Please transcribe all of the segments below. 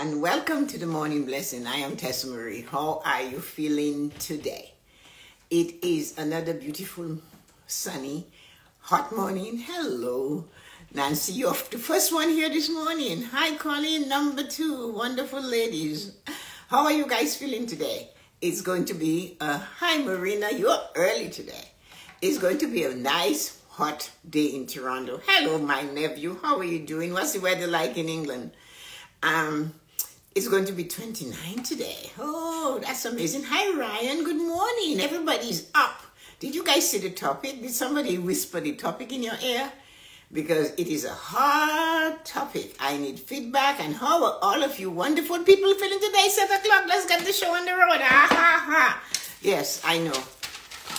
And welcome to the morning blessing. I am Tessa Marie. How are you feeling today? It is another beautiful, sunny, hot morning. Hello, Nancy. You're the first one here this morning. Hi, Colleen. Number two. Wonderful ladies. How are you guys feeling today? It's going to be a hi, Marina. You're early today. It's going to be a nice, hot day in Toronto. Hello, my nephew. How are you doing? What's the weather like in England? Um, it's going to be 29 today. Oh, that's amazing. Hi, Ryan. Good morning. Everybody's up. Did you guys see the topic? Did somebody whisper the topic in your ear? Because it is a hard topic. I need feedback. And how are all of you wonderful people feeling today? 7 o'clock. Let's get the show on the road. Ah, ha, ha. Yes, I know.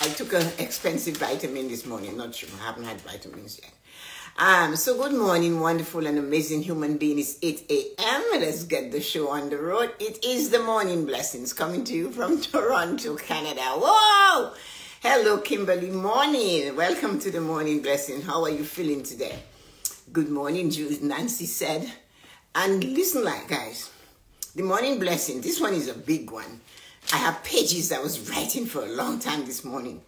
I took an expensive vitamin this morning. Not sure. I haven't had vitamins yet. Um, so good morning, wonderful and amazing human being. It's 8 a.m. Let's get the show on the road. It is the morning blessings coming to you from Toronto, Canada. Whoa! Hello, Kimberly. Morning. Welcome to the morning blessing. How are you feeling today? Good morning. Nancy said. And listen, like guys, the morning blessing. This one is a big one. I have pages I was writing for a long time this morning.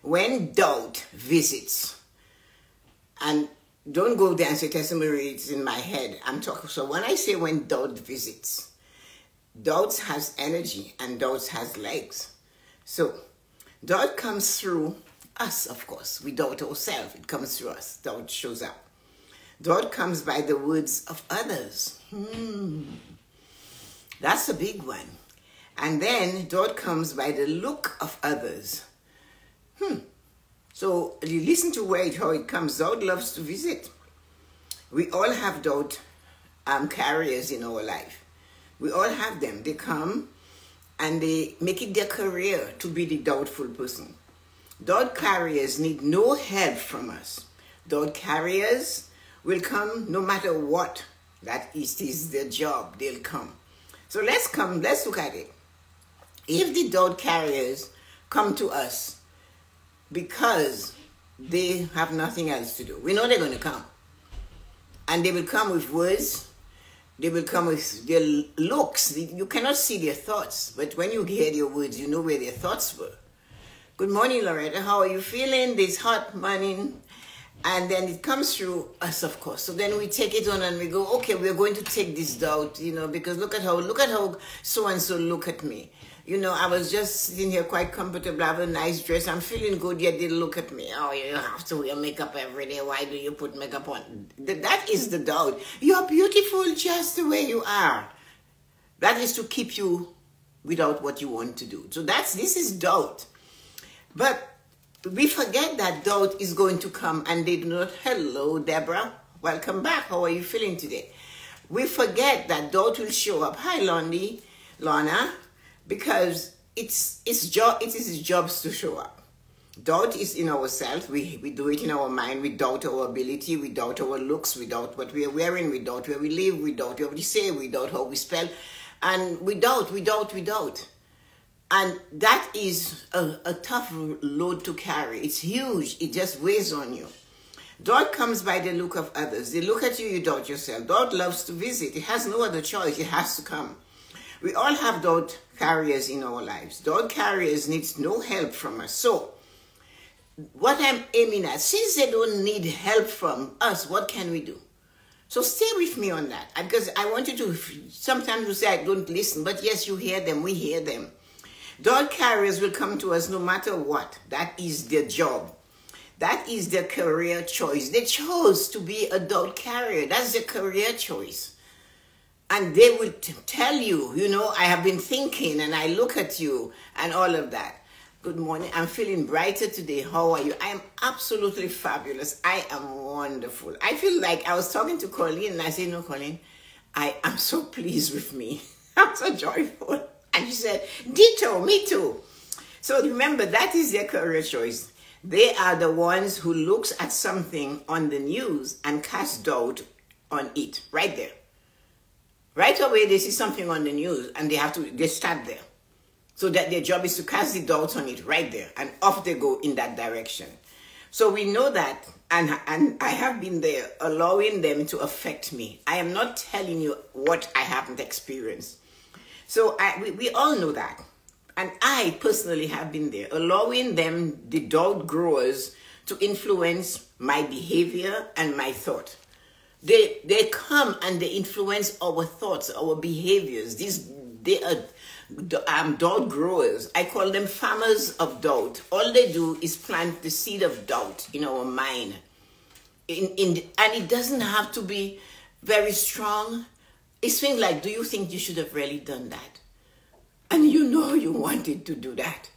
When doubt visits, and don't go there and say testimony it's in my head. I'm talking. So when I say when doubt visits, doubt has energy and doubt has legs. So doubt comes through us, of course. We doubt ourselves. It comes through us. Doubt shows up. Doubt comes by the words of others. Hmm. That's a big one. And then doubt comes by the look of others. Hmm. So you listen to where it, how it comes. Doubt loves to visit. We all have doubt um, carriers in our life. We all have them. They come and they make it their career to be the doubtful person. Doubt carriers need no help from us. Doubt carriers will come no matter what. That is, is their job. They'll come. So let's come, let's look at it. If the doubt carriers come to us because they have nothing else to do. We know they're going to come. And they will come with words. They will come with their looks. You cannot see their thoughts. But when you hear their words, you know where their thoughts were. Good morning, Loretta. How are you feeling this hot morning? And then it comes through us, of course. So then we take it on and we go, okay, we're going to take this doubt, you know, because look at how, look at how so and so look at me. You know, I was just sitting here quite comfortable. I have a nice dress. I'm feeling good, yet they look at me. Oh, you have to wear makeup every day. Why do you put makeup on? That is the doubt. You're beautiful just the way you are. That is to keep you without what you want to do. So that's this is doubt. But we forget that doubt is going to come and they do not. Hello, Deborah. Welcome back. How are you feeling today? We forget that doubt will show up. Hi, Londi. Lana because it's it's job it is jobs to show up. Doubt is in ourselves. We we do it in our mind. We doubt our ability. We doubt our looks. We doubt what we are wearing. We doubt where we live. We doubt what we say. We doubt how we spell, and we doubt. We doubt. We doubt. And that is a, a tough load to carry. It's huge. It just weighs on you. Doubt comes by the look of others. They look at you, you doubt yourself. Doubt loves to visit. It has no other choice. It has to come. We all have doubt carriers in our lives. Dog carriers needs no help from us. So, what I'm aiming at, since they don't need help from us, what can we do? So stay with me on that because I want you to, sometimes you say I don't listen, but yes, you hear them, we hear them. Dog carriers will come to us no matter what. That is their job. That is their career choice. They chose to be a dog carrier. That's their career choice and they will tell you, you know, I have been thinking and I look at you and all of that. Good morning. I'm feeling brighter today. How are you? I am absolutely fabulous. I am wonderful. I feel like I was talking to Colleen and I said, No, Colleen, I am so pleased with me. I'm so joyful. And she said, Ditto, me too. So remember, that is their career choice. They are the ones who looks at something on the news and cast doubt on it right there. Right away, they see something on the news and they have to, they start there. So that their job is to cast the doubt on it right there and off they go in that direction. So we know that, and, and I have been there allowing them to affect me. I am not telling you what I haven't experienced. So I, we, we all know that. And I personally have been there, allowing them, the doubt growers, to influence my behavior and my thought. They they come and they influence our thoughts, our behaviors. These they are um, doubt growers. I call them farmers of doubt. All they do is plant the seed of doubt in our mind. In, in, and it doesn't have to be very strong. It's things like, do you think you should have really done that? And you know you wanted to do that.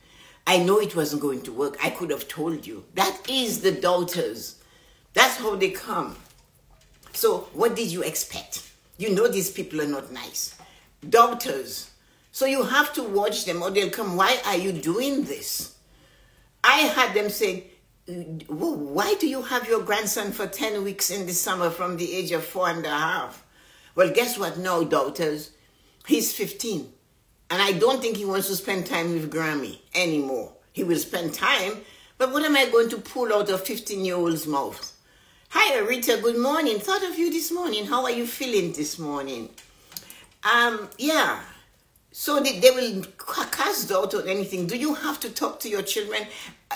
I know it wasn't going to work. I could have told you. That is the doubters. That's how they come. So, what did you expect? You know these people are not nice. Doctors. So, you have to watch them or they'll come, Why are you doing this? I had them say, well, Why do you have your grandson for 10 weeks in the summer from the age of four and a half? Well, guess what No, daughters? He's 15. And I don't think he wants to spend time with Grammy anymore. He will spend time, but what am I going to pull out of 15 year old's mouth? Hi, Rita. Good morning. Thought of you this morning. How are you feeling this morning? Um, yeah. So they, they will cast doubt on anything. Do you have to talk to your children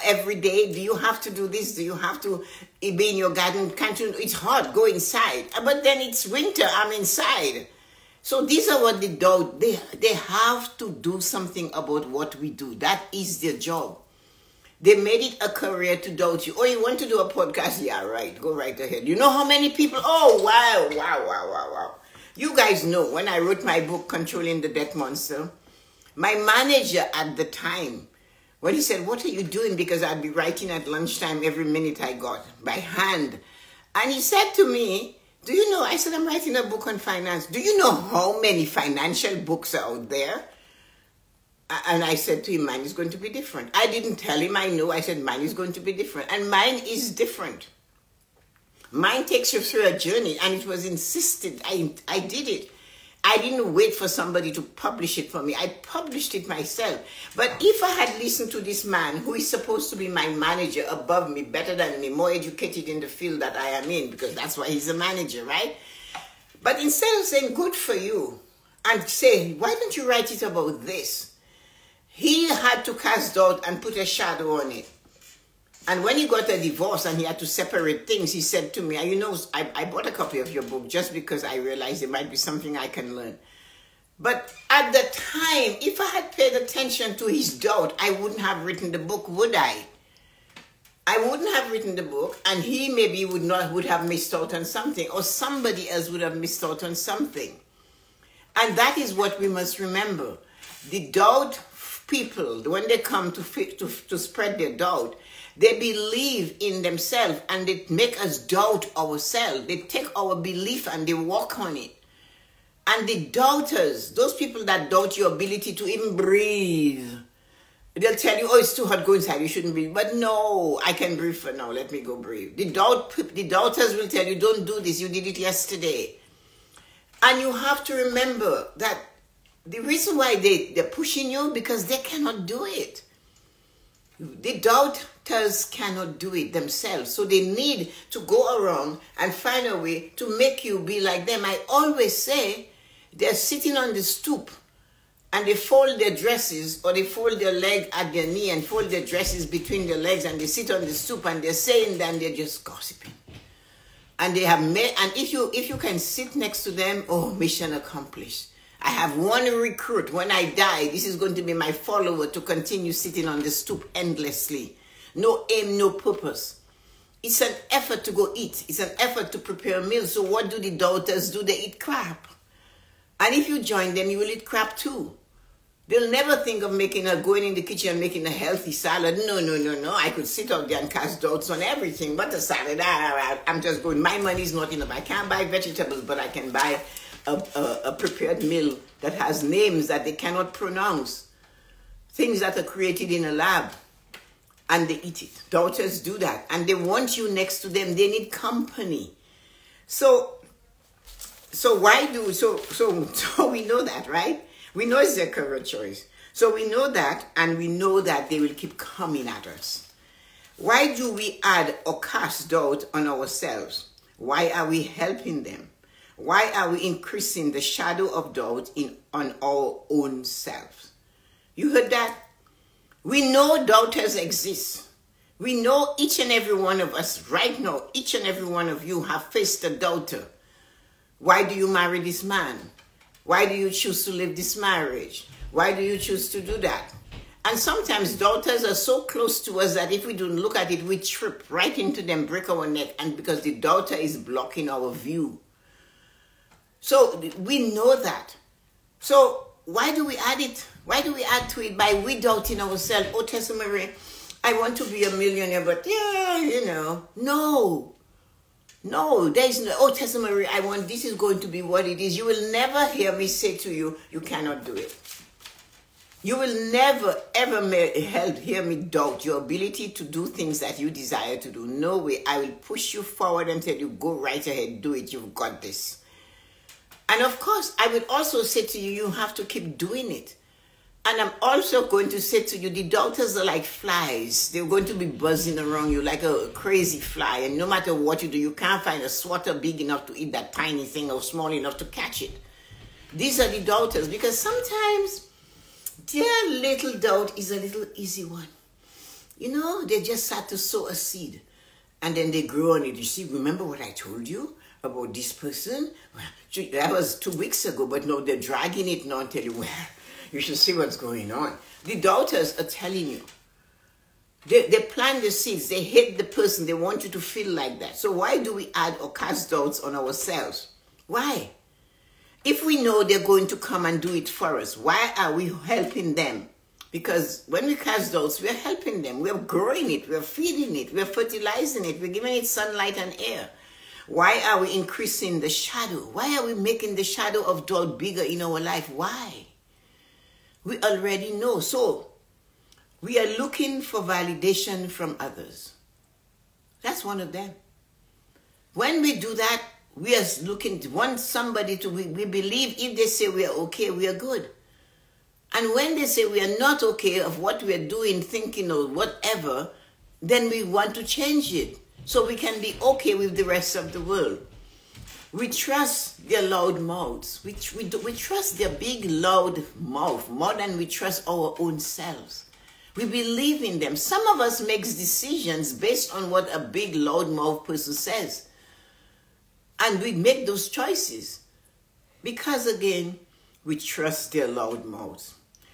every day? Do you have to do this? Do you have to be in your garden? Can't you? It's hot. Go inside. But then it's winter. I'm inside. So these are what they do. They, they have to do something about what we do. That is their job. They made it a career to doubt you. Oh, you want to do a podcast? Yeah, right. Go right ahead. You know how many people? Oh, wow, wow, wow, wow, wow. You guys know when I wrote my book, Controlling the Debt Monster, my manager at the time, when he said, What are you doing? Because I'd be writing at lunchtime every minute I got by hand. And he said to me, do you know, I said, I'm writing a book on finance. Do you know how many financial books are out there? And I said to him, mine is going to be different. I didn't tell him I know. I said, mine is going to be different. And mine is different. Mine takes you through a journey, and it was insisted. I, I did it. I didn't wait for somebody to publish it for me. I published it myself. But if I had listened to this man, who is supposed to be my manager above me, better than me, more educated in the field that I am in, because that's why he's a manager, right? But instead of saying, good for you, and say, why don't you write it about this? He had to cast doubt and put a shadow on it. And when he got a divorce and he had to separate things, he said to me, You know, I, I bought a copy of your book just because I realized it might be something I can learn. But at the time, if I had paid attention to his doubt, I wouldn't have written the book, would I? I wouldn't have written the book, and he maybe would not would have missed out on something, or somebody else would have missed out on something. And that is what we must remember. The doubt people, when they come to, to, to spread their doubt, they believe in themselves and they make us doubt ourselves. They take our belief and they walk on it. And the doubters, those people that doubt your ability to even breathe, they'll tell you, oh, it's too hot, go inside, you shouldn't breathe. But no, I can breathe for now, let me go breathe. The, doubt, the doubters will tell you, don't do this, you did it yesterday. And you have to remember that the reason why they, they're pushing you, because they cannot do it. The doubters cannot do it themselves. So they need to go around and find a way to make you be like them. I always say they're sitting on the stoop and they fold their dresses or they fold their leg at their knee and fold their dresses between their legs and they sit on the stoop and they're saying that they're just gossiping. And they have made, and if you if you can sit next to them, oh mission accomplished. I have one recruit. When I die, this is going to be my follower to continue sitting on the stoop endlessly. No aim, no purpose. It's an effort to go eat. It's an effort to prepare a meal. So what do the daughters do? They eat crap. And if you join them, you will eat crap too. They'll never think of making a going in the kitchen and making a healthy salad. No, no, no, no. I could sit out there and cast doubts on everything, but the salad, I, I, I'm just going. My money's not enough. I can't buy vegetables, but I can buy a, a, a prepared meal that has names that they cannot pronounce, things that are created in a lab, and they eat it. Daughters do that, and they want you next to them. They need company. So, so why do so so so we know that, right? We know it's their career choice. So we know that, and we know that they will keep coming at us. Why do we add or cast doubt on ourselves? Why are we helping them? Why are we increasing the shadow of doubt in on our own selves? You heard that? We know doubters exist. We know each and every one of us right now, each and every one of you have faced a doubter. Why do you marry this man? Why do you choose to live this marriage? Why do you choose to do that? And sometimes daughters are so close to us that if we don't look at it, we trip right into them, break our neck, and because the daughter is blocking our view. So we know that. So why do we add it? Why do we add to it by we doubting ourselves? Oh, Tessa Marie, I want to be a millionaire, but yeah, you know. No. No, there is no, oh, Tessa Marie, I want, this is going to be what it is. You will never hear me say to you, you cannot do it. You will never ever help hear me doubt your ability to do things that you desire to do. No way. I will push you forward and tell you, go right ahead, do it. You've got this. And of course, I will also say to you, you have to keep doing it. And I'm also going to say to you, the doubters are like flies. They're going to be buzzing around you like a crazy fly. And no matter what you do, you can't find a swatter big enough to eat that tiny thing or small enough to catch it. These are the doubters because sometimes their little doubt is a little easy one. You know, they just had to sow a seed and then they grow on it. You see, remember what I told you about this person? Well, that was two weeks ago, but no, they're dragging it now tell you, you should see what's going on. The doubters are telling you. They, they plant the seeds. They hate the person. They want you to feel like that. So why do we add or cast doubts on ourselves? Why? If we know they're going to come and do it for us, why are we helping them? Because when we cast doubts, we're helping them. We're growing it. We're feeding it. We're fertilizing it. We're giving it sunlight and air. Why are we increasing the shadow? Why are we making the shadow of doubt bigger in our life? Why? We already know. So, we are looking for validation from others. That's one of them. When we do that, we are looking want somebody to we, we believe if they say we are okay we are good and when they say we are not okay of what we are doing thinking or whatever then we want to change it so we can be okay with the rest of the world. We trust their loud mouths. We, we, we trust their big loud mouth more than we trust our own selves. We believe in them. Some of us makes decisions based on what a big loud mouth person says. And we make those choices because, again, we trust their loud mouths.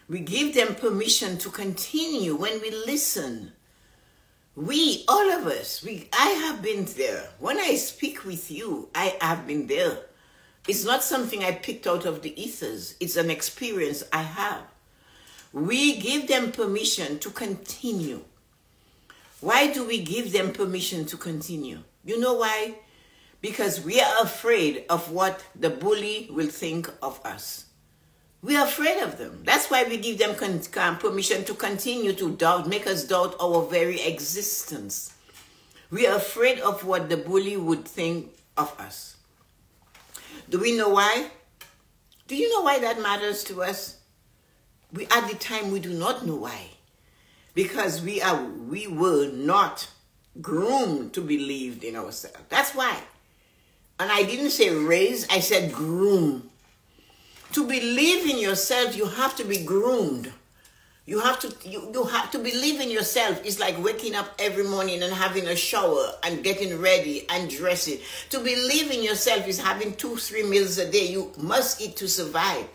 We give them permission to continue when we listen. We, all of us, we, I have been there. When I speak with you, I have been there. It's not something I picked out of the ethers. It's an experience I have. We give them permission to continue. Why do we give them permission to continue? You know why? because we are afraid of what the bully will think of us. We are afraid of them. That's why we give them permission to continue to doubt, make us doubt our very existence. We are afraid of what the bully would think of us. Do we know why? Do you know why that matters to us? We at the time we do not know why. Because we are we were not groomed to believe in ourselves. That's why. And I didn't say raise, I said groom. To believe in yourself, you have to be groomed. You have to you, you have to believe in yourself. It's like waking up every morning and having a shower and getting ready and dressing. To believe in yourself is having two, three meals a day. You must eat to survive.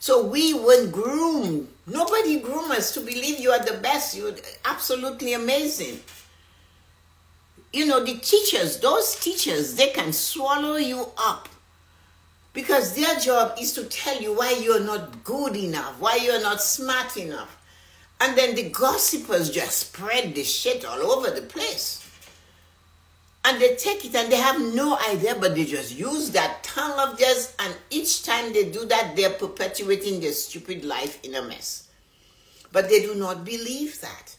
So we weren't groomed. Nobody groomed us to believe you are the best. You're absolutely amazing you know, the teachers, those teachers, they can swallow you up because their job is to tell you why you're not good enough, why you're not smart enough. And then the gossipers just spread the shit all over the place. And they take it and they have no idea, but they just use that tongue of theirs. And each time they do that, they're perpetuating their stupid life in a mess. But they do not believe that.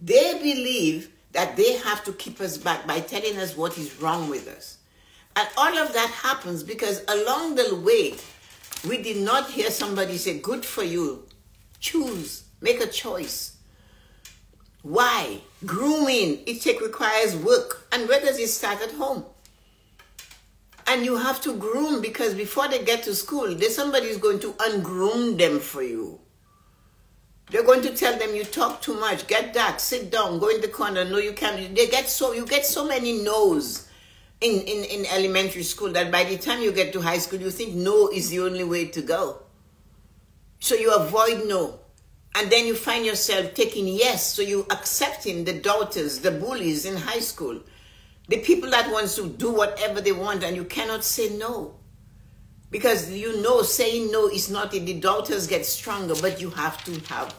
They believe that they have to keep us back by telling us what is wrong with us. And all of that happens because along the way, we did not hear somebody say, Good for you. Choose, make a choice. Why? Grooming, it take, requires work. And where does it start at home? And you have to groom because before they get to school, there's somebody is going to ungroom them for you. They're going to tell them you talk too much, get that, sit down, go in the corner, no you can't. They get so you get so many no's in, in, in elementary school that by the time you get to high school you think no is the only way to go. So you avoid no. And then you find yourself taking yes. So you accepting the daughters, the bullies in high school, the people that wants to do whatever they want and you cannot say no. Because you know saying no is not it. The daughters get stronger, but you have to have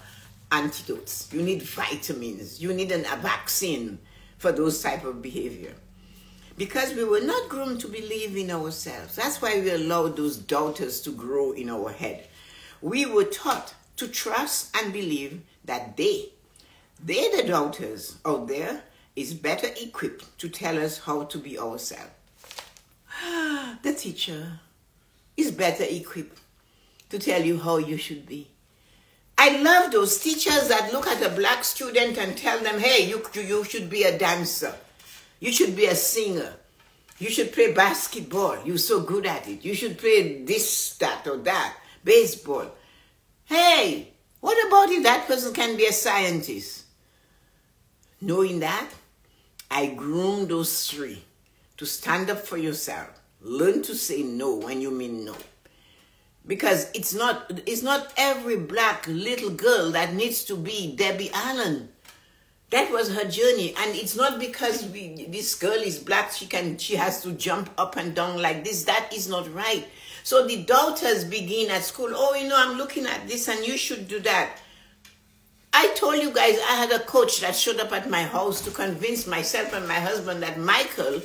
antidotes. You need vitamins. You need an, a vaccine for those type of behavior. Because we were not groomed to believe in ourselves. That's why we allowed those doubters to grow in our head. We were taught to trust and believe that they, they the doubters out there, is better equipped to tell us how to be ourselves. the teacher is better equipped to tell you how you should be. I love those teachers that look at a black student and tell them, hey, you, you should be a dancer. You should be a singer. You should play basketball. You're so good at it. You should play this, that, or that. Baseball. Hey, what about if that person can be a scientist? Knowing that, I groom those three to stand up for yourself. Learn to say no when you mean no. Because it's not it's not every black little girl that needs to be Debbie Allen. That was her journey, and it's not because we, this girl is black she can she has to jump up and down like this. That is not right. So the doubters begin at school. Oh, you know, I'm looking at this and you should do that. I told you guys I had a coach that showed up at my house to convince myself and my husband that Michael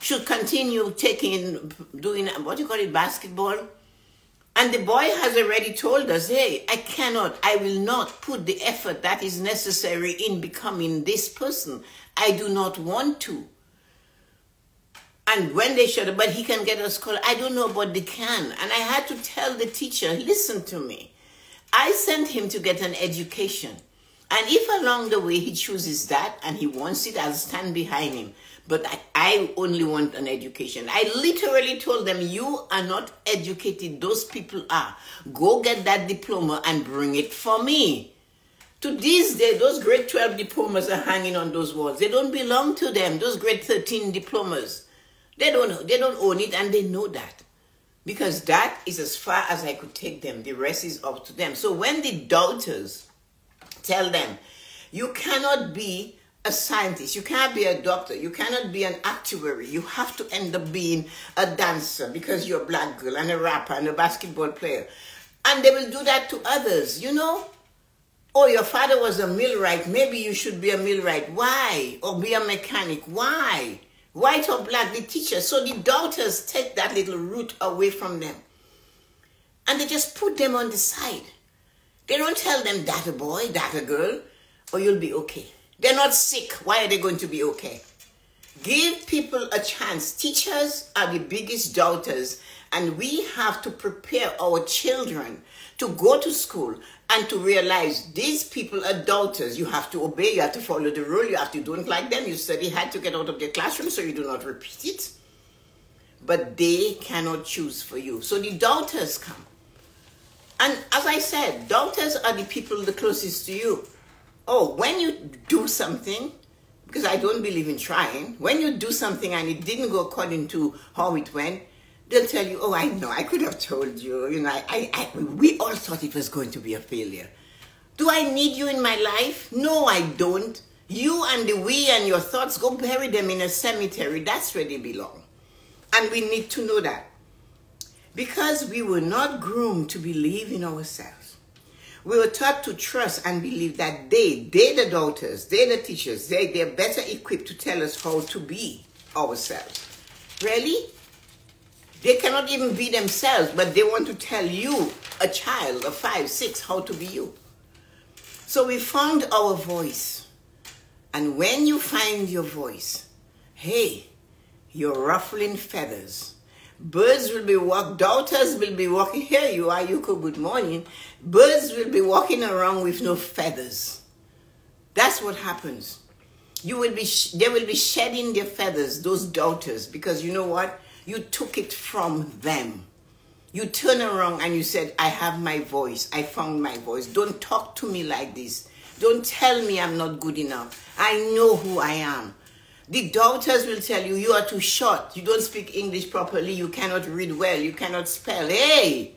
should continue taking, doing, what do you call it, basketball. And the boy has already told us, hey, I cannot, I will not put the effort that is necessary in becoming this person. I do not want to. And when they shut up, but he can get a scholar. I don't know, but they can. And I had to tell the teacher, listen to me. I sent him to get an education. And if along the way he chooses that and he wants it, I'll stand behind him. But I, I only want an education. I literally told them, you are not educated. Those people are. Go get that diploma and bring it for me. To this day, those grade 12 diplomas are hanging on those walls. They don't belong to them. Those grade 13 diplomas. They don't, they don't own it and they know that. Because that is as far as I could take them. The rest is up to them. So when the doubters tell them, you cannot be a scientist, you cannot be a doctor, you cannot be an actuary, you have to end up being a dancer because you're a black girl and a rapper and a basketball player. And they will do that to others, you know? Oh, your father was a millwright, maybe you should be a millwright. Why? Or be a mechanic. Why? white or black, the teacher. So the daughters take that little root away from them. And they just put them on the side. They don't tell them that a boy, that a girl, or you'll be okay. They're not sick. Why are they going to be okay? Give people a chance. Teachers are the biggest doubters, and we have to prepare our children to go to school and to realize these people are daughters. You have to obey, you have to follow the rule, you have to don't like them, you study hard to get out of their classroom so you do not repeat it. But they cannot choose for you. So the daughters come. And as I said, daughters are the people the closest to you. Oh, when you do something, because I don't believe in trying, when you do something and it didn't go according to how it went, they'll tell you, oh, I know, I could have told you. You know, I, I, I, we all thought it was going to be a failure. Do I need you in my life? No, I don't. You and the we and your thoughts, go bury them in a cemetery. That's where they belong. And we need to know that. Because we were not groomed to believe in ourselves. We were taught to trust and believe that they, they the daughters, they the teachers, they, they're better equipped to tell us how to be ourselves. Really? They cannot even be themselves, but they want to tell you, a child of five, six, how to be you. So we found our voice. And when you find your voice, hey, you're ruffling feathers. Birds will be walk, daughters will be walking. Here you are, Yuko, good morning. Birds will be walking around with no feathers. That's what happens. You will be, they will be shedding their feathers, those daughters, because you know what? You took it from them. You turn around and you said, I have my voice. I found my voice. Don't talk to me like this. Don't tell me I'm not good enough. I know who I am. The daughters will tell you, you are too short. You don't speak English properly. You cannot read well. You cannot spell. Hey!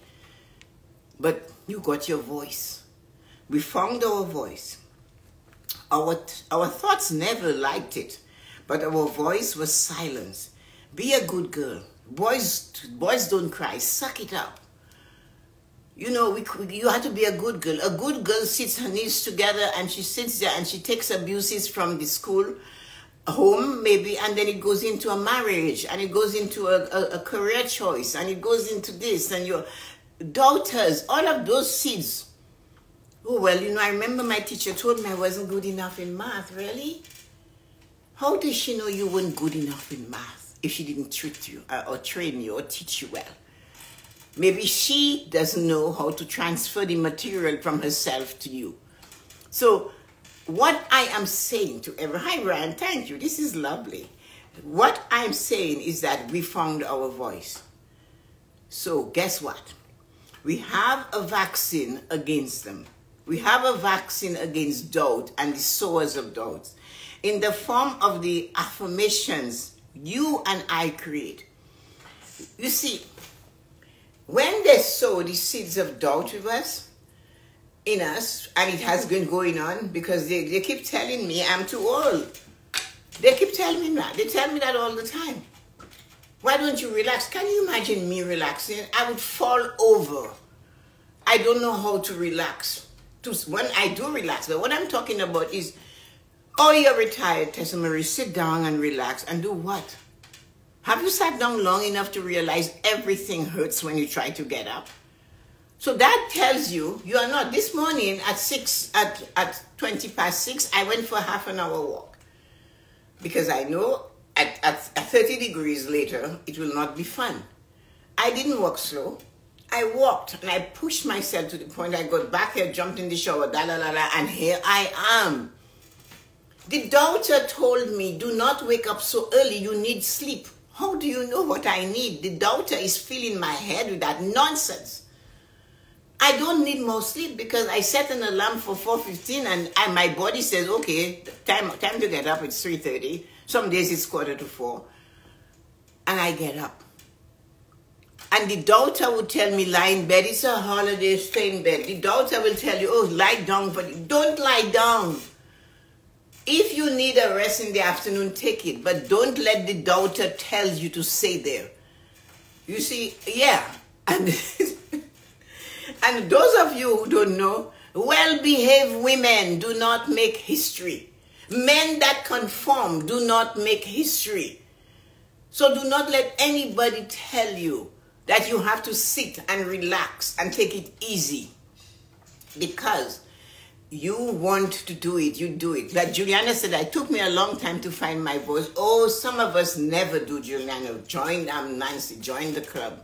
But you got your voice. We found our voice. Our, our thoughts never liked it, but our voice was silence. Be a good girl. Boys, boys don't cry. Suck it up. You know, we, you have to be a good girl. A good girl sits her knees together and she sits there and she takes abuses from the school, home maybe, and then it goes into a marriage and it goes into a, a, a career choice and it goes into this and your daughters, all of those seeds Oh, well, you know, I remember my teacher told me I wasn't good enough in math. Really? How does she know you weren't good enough in math if she didn't treat you uh, or train you or teach you well? Maybe she doesn't know how to transfer the material from herself to you. So, what I am saying to everyone, hi Brian, thank you. This is lovely. What I'm saying is that we found our voice. So, guess what? We have a vaccine against them. We have a vaccine against doubt and the sores of doubt in the form of the affirmations you and I create. You see, when they sow the seeds of doubt with us, in us, and it has been going on because they, they keep telling me I'm too old. They keep telling me that. They tell me that all the time. Why don't you relax? Can you imagine me relaxing? I would fall over. I don't know how to relax when I do relax. But what I'm talking about is, oh, you're retired, Marie. Sit down and relax and do what? Have you sat down long enough to realize everything hurts when you try to get up? So that tells you you are not. This morning at six at at twenty past six, I went for half an hour walk because I know at, at, at 30 degrees later it will not be fun. I didn't walk slow. I walked and I pushed myself to the point I got back here, jumped in the shower, da la la la, and here I am. The doctor told me, do not wake up so early, you need sleep. How do you know what I need? The doctor is filling my head with that nonsense. I don't need more sleep because I set an alarm for 4.15 and, and my body says, okay, time, time to get up, it's 3.30. Some days it's quarter to 4. And I get up. And the daughter would tell me, lie in bed. It's a holiday, stay in bed. The daughter will tell you, oh, lie down. But don't lie down. If you need a rest in the afternoon, take it. But don't let the daughter tell you to stay there. You see, yeah. And, and those of you who don't know, well-behaved women do not make history. Men that conform do not make history. So do not let anybody tell you that you have to sit and relax and take it easy because you want to do it, you do it. Like Juliana said, it took me a long time to find my voice. Oh, some of us never do, Juliana. Join um, Nancy, join the club.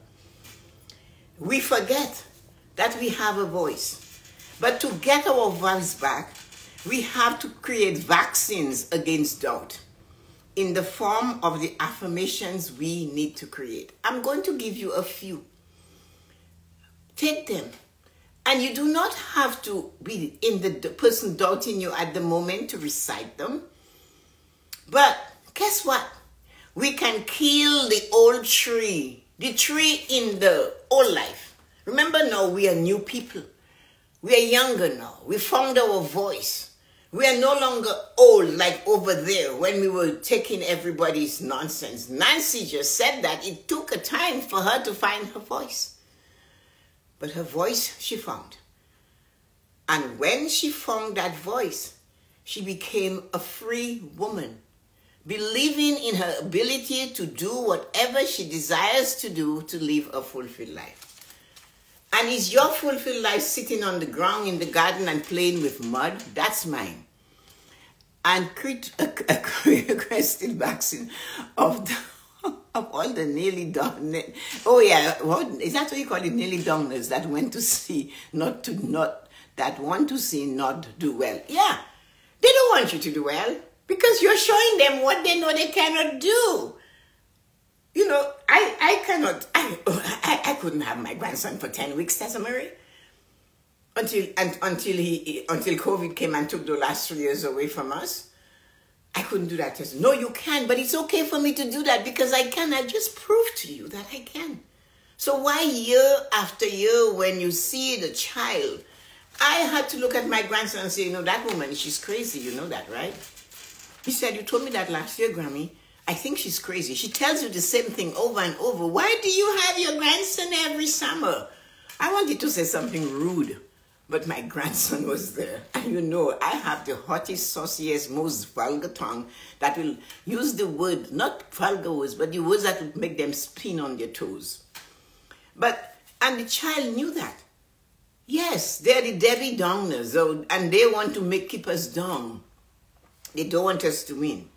We forget that we have a voice. But to get our voice back, we have to create vaccines against doubt in the form of the affirmations we need to create. I'm going to give you a few. Take them. And you do not have to be in the person doubting you at the moment to recite them. But guess what? We can kill the old tree, the tree in the old life. Remember now, we are new people. We are younger now. We found our voice. We are no longer old like over there when we were taking everybody's nonsense. Nancy just said that it took a time for her to find her voice. But her voice she found. And when she found that voice, she became a free woman, believing in her ability to do whatever she desires to do to live a fulfilled life. And is your fulfilled life sitting on the ground in the garden and playing with mud? That's mine and create a, a question vaccine of the, of all the nearly done. Oh yeah, what is that what you call it? Nearly donors that went to see, not to not that want to see not do well. Yeah, They don't want you to do well because you're showing them what they know they cannot do. You know, I, I cannot, I couldn't have my grandson for 10 weeks, Tessa. Until, and, until he, until COVID came and took the last three years away from us. I couldn't do that. Tessa. No, you can, but it's okay for me to do that because I can. I just proved to you that I can. So why year after year when you see the child, I had to look at my grandson and say, you know, that woman, she's crazy. You know that, right? He said, you told me that last year, Grammy. I think she's crazy. She tells you the same thing over and over. Why do you have your grandson every summer? I wanted to say something rude, but my grandson was there. And you know, I have the hottest, sauciest, most vulgar tongue that will use the word, not vulgar words, but the words that would make them spin on their toes. But, and the child knew that. Yes, they're the Debbie Downers, and they want to make keep us down. They don't want us to win.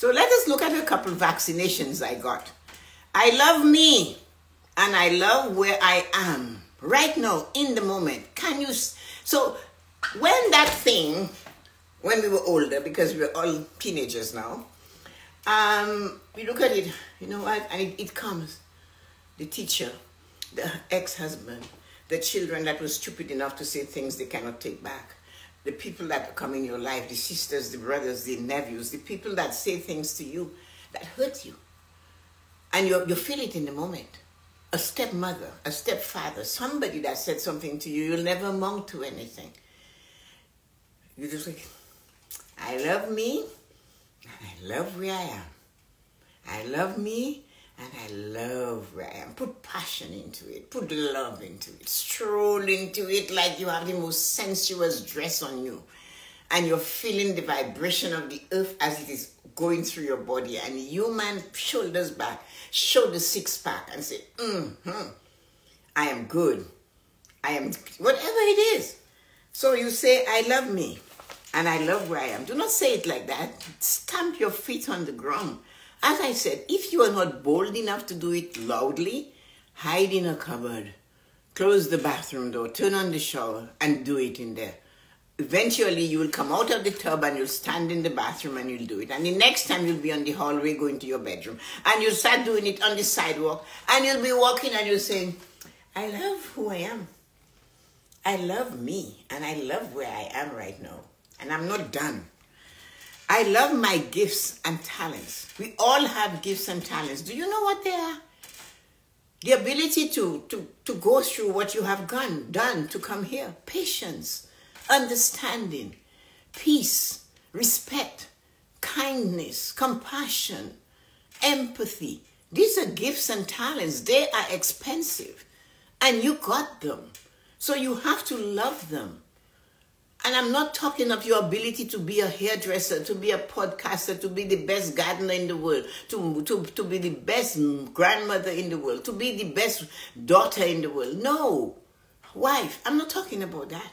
So let us look at a couple vaccinations I got. I love me and I love where I am right now in the moment. Can you? So when that thing, when we were older, because we're all teenagers now, um, we look at it, you know what, and it, it comes. The teacher, the ex-husband, the children that were stupid enough to say things they cannot take back the people that come in your life, the sisters, the brothers, the nephews, the people that say things to you that hurt you. And you, you feel it in the moment. A stepmother, a stepfather, somebody that said something to you, you'll never amount to anything. You just like, I love me, I love where I am. I love me, and I love where I am. Put passion into it. Put love into it. Stroll into it like you have the most sensuous dress on you. And you're feeling the vibration of the earth as it is going through your body. And you, man, shoulders back, show the six pack and say, mm-hmm, I am good. I am, whatever it is. So you say, I love me and I love where I am. Do not say it like that. Stamp your feet on the ground as I said, if you are not bold enough to do it loudly, hide in a cupboard, close the bathroom door, turn on the shower, and do it in there. Eventually, you will come out of the tub and you'll stand in the bathroom and you'll do it. And the next time, you'll be on the hallway going to your bedroom. And you'll start doing it on the sidewalk. And you'll be walking and you'll say, I love who I am. I love me. And I love where I am right now. And I'm not done. I love my gifts and talents. We all have gifts and talents. Do you know what they are? The ability to, to, to go through what you have gone, done to come here. Patience, understanding, peace, respect, kindness, compassion, empathy. These are gifts and talents. They are expensive. And you got them. So you have to love them. And I'm not talking of your ability to be a hairdresser, to be a podcaster, to be the best gardener in the world, to, to, to be the best grandmother in the world, to be the best daughter in the world. No, wife, I'm not talking about that.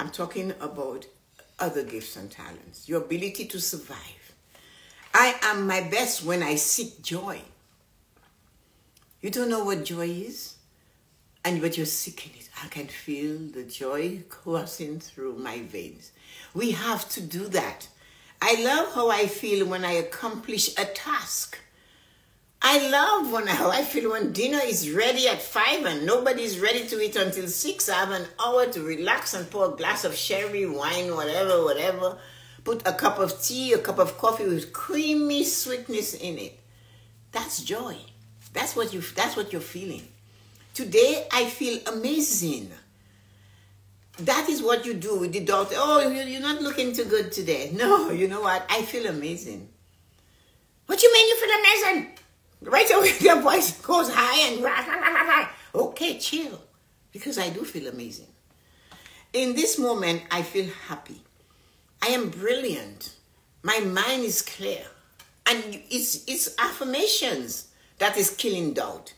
I'm talking about other gifts and talents, your ability to survive. I am my best when I seek joy. You don't know what joy is? And but you're seeking it. I can feel the joy coursing through my veins. We have to do that. I love how I feel when I accomplish a task. I love when how I feel when dinner is ready at five and nobody's ready to eat until six. I have an hour to relax and pour a glass of sherry, wine, whatever, whatever. Put a cup of tea, a cup of coffee with creamy sweetness in it. That's joy. That's what you. That's what you're feeling. Today I feel amazing. That is what you do with the doctor. Oh, you're not looking too good today. No, you know what? I feel amazing. What do you mean you feel amazing? Right away, your voice goes high and rah, rah, rah, rah. okay, chill, because I do feel amazing. In this moment, I feel happy. I am brilliant. My mind is clear, and it's it's affirmations that is killing doubt.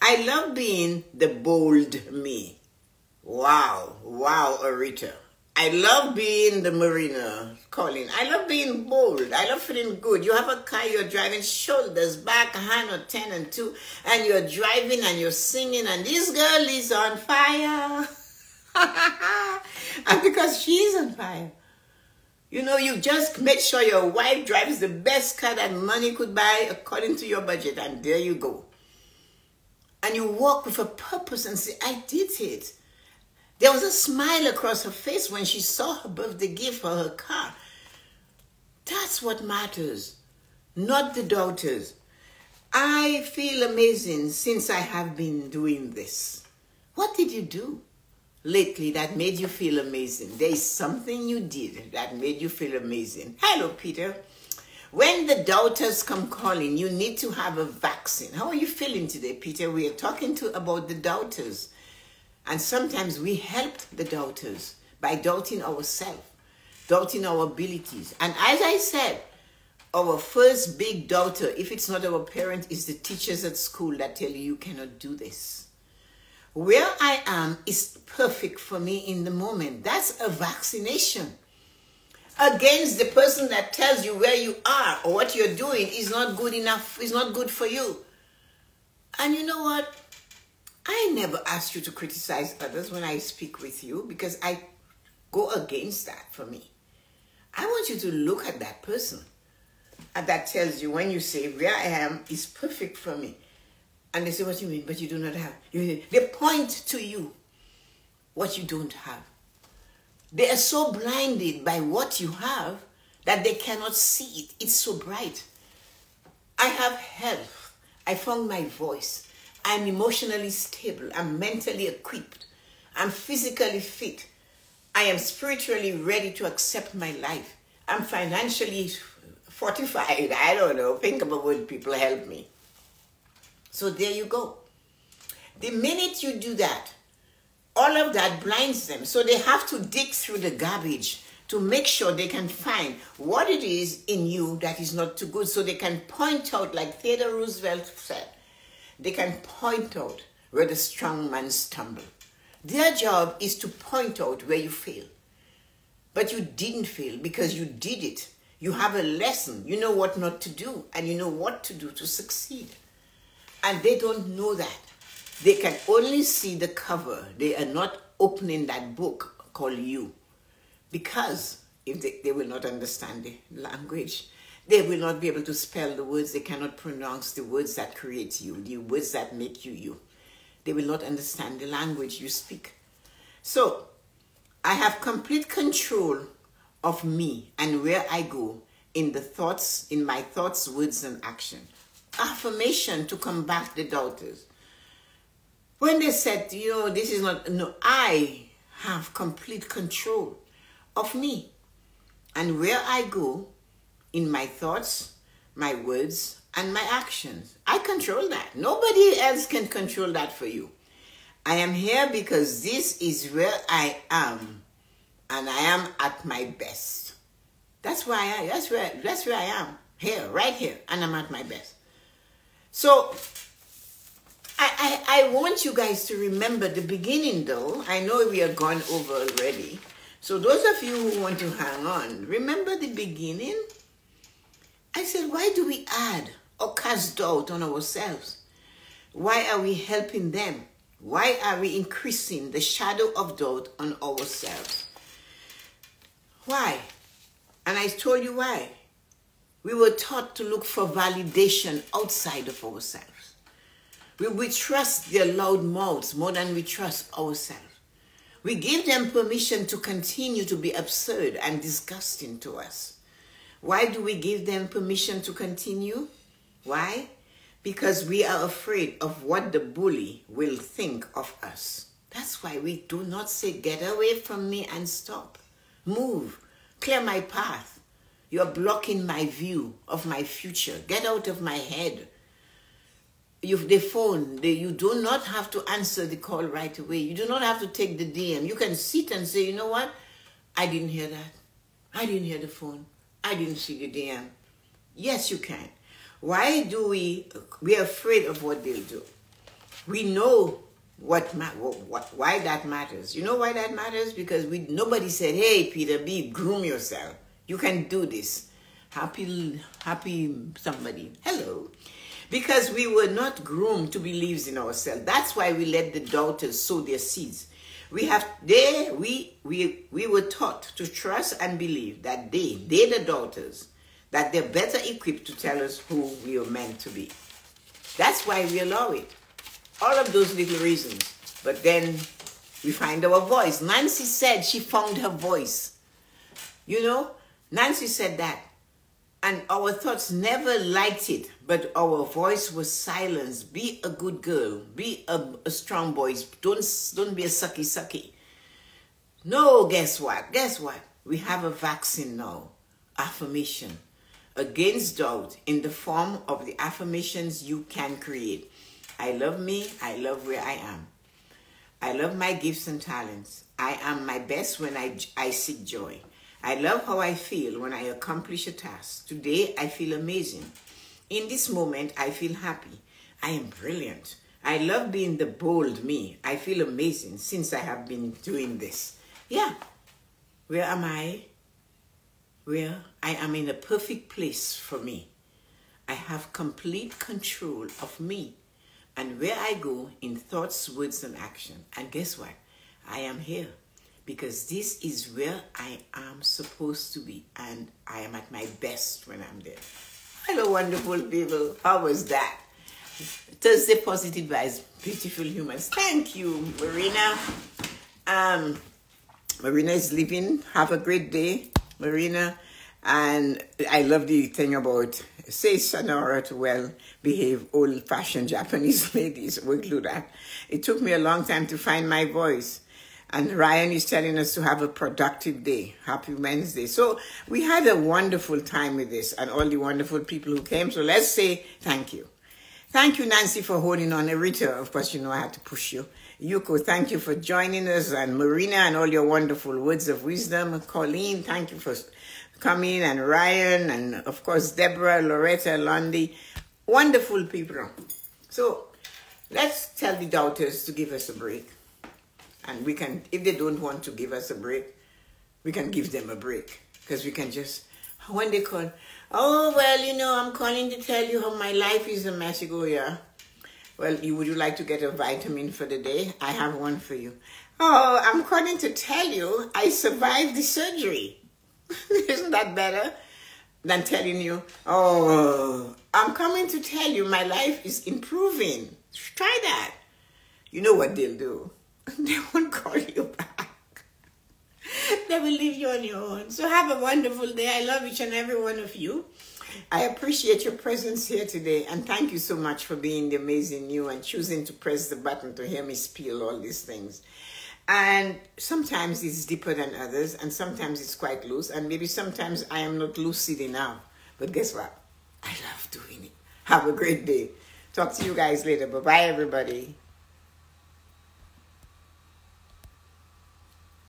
I love being the bold me. Wow, wow, Arita. I love being the Marina, Colin. I love being bold. I love feeling good. You have a car, you're driving shoulders back, hand or 10 and 2, and you're driving and you're singing, and this girl is on fire. and because she's on fire, You know, you just make sure your wife drives the best car that money could buy according to your budget, and there you go. And you walk with a purpose and say, I did it. There was a smile across her face when she saw her birthday gift for her car. That's what matters, not the daughters. I feel amazing since I have been doing this. What did you do lately that made you feel amazing? There is something you did that made you feel amazing. Hello, Peter. When the daughters come calling, you need to have a vaccine. How are you feeling today, Peter? We are talking to about the daughters. And sometimes we help the daughters by doubting ourselves, doubting our abilities. And as I said, our first big daughter, if it's not our parent, is the teachers at school that tell you you cannot do this. Where I am is perfect for me in the moment. That's a vaccination against the person that tells you where you are or what you're doing is not good enough, is not good for you. And you know what? I never ask you to criticize others when I speak with you because I go against that for me. I want you to look at that person and that tells you when you say where I am is perfect for me. And they say, What do you mean? But you do not have. They point to you what you don't have. They are so blinded by what you have that they cannot see it. It's so bright. I have health. I found my voice. I'm emotionally stable. I'm mentally equipped. I'm physically fit. I am spiritually ready to accept my life. I'm financially fortified. I don't know. Think about when people help me. So there you go. The minute you do that, all of that blinds them. So they have to dig through the garbage to make sure they can find what it is in you that is not too good. So they can point out, like Theodore Roosevelt said, they can point out where the strong man stumble. Their job is to point out where you fail. But you didn't fail because you did it. You have a lesson. You know what not to do, and you know what to do to succeed. And they don't know that. They can only see the cover. They are not opening that book called You. Because if they, they will not understand the language, they will not be able to spell the words. They cannot pronounce the words that create you, the words that make you you. They will not understand the language you speak. So, I have complete control of me and where I go in the thoughts, in my thoughts, words, and action. Affirmation to combat the doubters. When they said, you know, this is not, no, I have complete control of me and where I go in my thoughts, my words, and my actions. I control that. Nobody else can control that for you. I am here because this is where I am and I am at my best. That's why I that's where that's where I am. Here, right here, and I'm at my best. So I, I, I want you guys to remember the beginning though. I know we are gone over already. So those of you who want to hang on, remember the beginning? I said, why do we add or cast doubt on ourselves? Why are we helping them? Why are we increasing the shadow of doubt on ourselves? Why? And I told you why. We were taught to look for validation outside of ourselves. We, we trust their loud mouths more than we trust ourselves. We give them permission to continue to be absurd and disgusting to us. Why do we give them permission to continue? Why? Because we are afraid of what the bully will think of us. That's why we do not say, Get away from me and stop. Move. Clear my path. You're blocking my view of my future. Get out of my head you the phone you do not have to answer the call right away. You do not have to take the dm you can sit and say you know what? I didn't hear that. I didn't hear the phone. I didn't see the dm yes you can. Why do we we are afraid of what they'll do? We know what, what why that matters. You know why that matters? Because we nobody said hey peter b groom yourself. You can do this. Happy happy somebody. Hello because we were not groomed to believe in ourselves. That's why we let the daughters sow their seeds. We have they we we we were taught to trust and believe that they, they the daughters, that they're better equipped to tell us who we are meant to be. That's why we allow it. All of those little reasons. But then we find our voice. Nancy said she found her voice. You know, Nancy said that. And our thoughts never liked it, but our voice was silenced. Be a good girl. Be a, a strong boy. Don't, don't be a sucky sucky. No, guess what? Guess what? We have a vaccine now. Affirmation. Against doubt in the form of the affirmations you can create. I love me. I love where I am. I love my gifts and talents. I am my best when I, I seek joy. I love how I feel when I accomplish a task. Today, I feel amazing. In this moment, I feel happy. I am brilliant. I love being the bold me. I feel amazing since I have been doing this. Yeah. Where am I? Where I am in a perfect place for me. I have complete control of me and where I go in thoughts, words, and action. And guess what? I am here because this is where I am supposed to be, and I am at my best when I'm there. Hello, wonderful people. How was that? Thursday Positive Vibes, beautiful humans. Thank you, Marina. Um, Marina is leaving. Have a great day, Marina. And I love the thing about say Sonora to well behave old fashioned Japanese ladies. We'll do that. It took me a long time to find my voice. And Ryan is telling us to have a productive day. Happy Wednesday. So we had a wonderful time with this and all the wonderful people who came. So let's say thank you. Thank you, Nancy, for holding on. Rita, of course, you know I had to push you. Yuko, thank you for joining us. And Marina and all your wonderful words of wisdom. Colleen, thank you for coming. And Ryan, and of course, Deborah, Loretta, Lundy. Wonderful people. So let's tell the doubters to give us a break. And we can, if they don't want to give us a break, we can give them a break. Because we can just, when they call, oh, well, you know, I'm calling to tell you how my life is a mess. You go, yeah. Well, you, would you like to get a vitamin for the day? I have one for you. Oh, I'm calling to tell you I survived the surgery. Isn't that better than telling you, oh, I'm coming to tell you my life is improving. Try that. You know what they'll do? they won't call you back. they will leave you on your own. So have a wonderful day. I love each and every one of you. I appreciate your presence here today and thank you so much for being the amazing you and choosing to press the button to hear me spill all these things. And sometimes it's deeper than others and sometimes it's quite loose and maybe sometimes I am not lucid enough. But guess what? I love doing it. Have a great day. Talk to you guys later. Bye-bye, everybody.